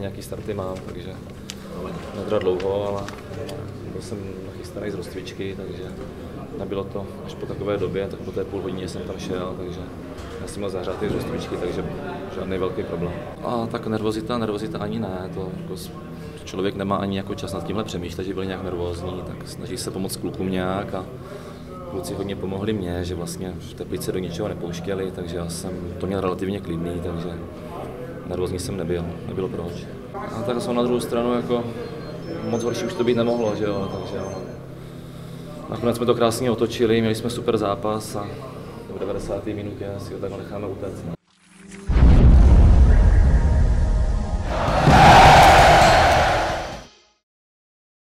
nějaký starty mám, takže nedra dlouho, ale byl jsem nachystaný z rozcvičky, takže nebylo to až po takové době, tak po té půl hodině jsem tam šel, takže já jsem měl zahřátý z rozcvičky, takže žádný velký problém. A tak nervozita, nervozita ani ne, to jako člověk nemá ani jako čas nad tímhle přemýšlet, že byl nějak nervózní, tak snaží se pomoct klukům nějak a kluci hodně pomohli mě, že vlastně v Teplice do ničeho nepouštěli, takže já jsem to měl relativně klidný, takže nervózní jsem nebyl, nebylo proč. A tak jsem na druhou stranu jako moc horší už to být nemohlo, že jo, takže jo. Nakonec jsme to krásně otočili, měli jsme super zápas a v 90. minutě si ho takhle necháme utéct.